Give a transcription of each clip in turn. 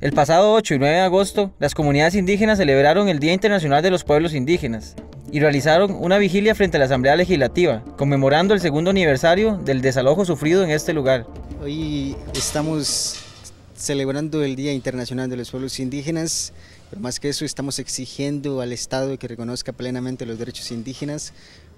El pasado 8 y 9 de agosto, las comunidades indígenas celebraron el Día Internacional de los Pueblos Indígenas y realizaron una vigilia frente a la Asamblea Legislativa, conmemorando el segundo aniversario del desalojo sufrido en este lugar. Hoy estamos celebrando el Día Internacional de los Pueblos Indígenas, pero más que eso estamos exigiendo al Estado que reconozca plenamente los derechos indígenas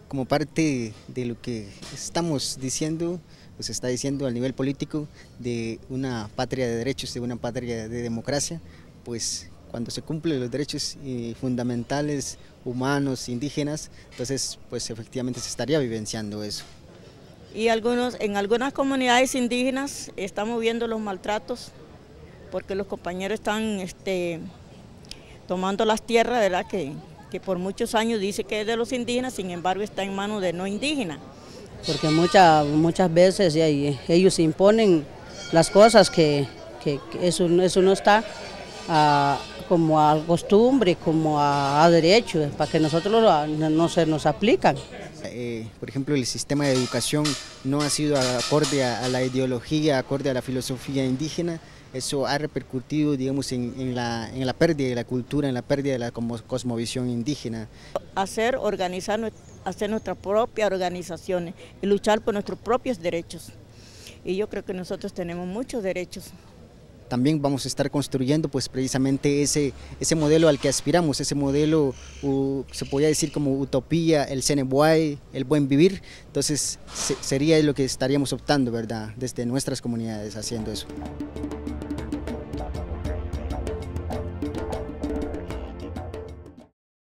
como parte de lo que estamos diciendo pues está diciendo al nivel político de una patria de derechos, de una patria de democracia, pues cuando se cumplen los derechos eh, fundamentales humanos, indígenas, entonces pues efectivamente se estaría vivenciando eso. Y algunos, en algunas comunidades indígenas estamos viendo los maltratos porque los compañeros están este, tomando las tierras, ¿verdad? Que, que por muchos años dice que es de los indígenas, sin embargo está en manos de no indígenas porque muchas muchas veces ellos imponen las cosas que, eso, eso no está como a costumbre, como a, derecho, para que nosotros no, se nos aplican. Eh, por ejemplo, el sistema de educación no ha sido acorde a, la ideología, acorde a la filosofía indígena, eso ha repercutido, digamos, en, la, en la pérdida de la cultura, en la pérdida de la cosmovisión indígena. Hacer, organizar hacer nuestras propias organizaciones y luchar por nuestros propios derechos. Y yo creo que nosotros tenemos muchos derechos. También vamos a estar construyendo pues precisamente ese, ese modelo al que aspiramos, ese modelo, se podría decir como utopía, el Cenebuay, el buen vivir. Entonces sería lo que estaríamos optando, ¿verdad? Desde nuestras comunidades haciendo eso.